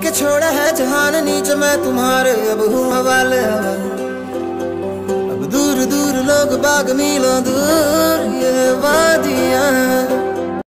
के छोड़ा है जहान नीचे मैं तुम्हारे अब हूँ हवाले। अब दूर दूर लोग बाग मिलो दूर।